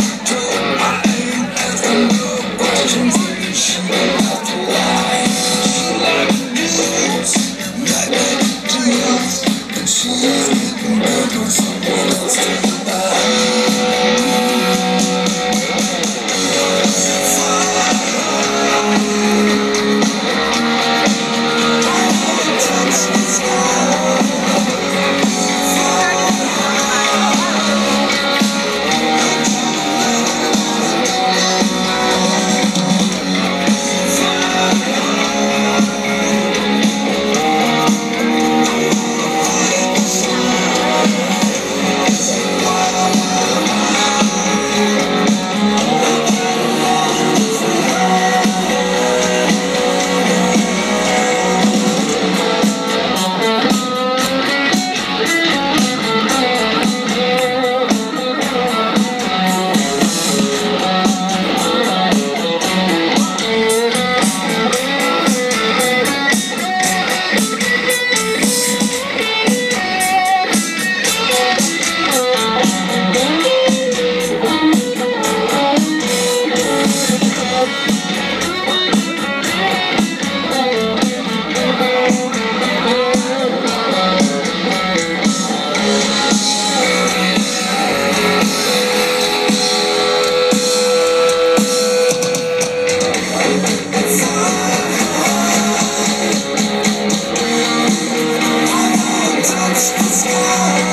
She let Precious God.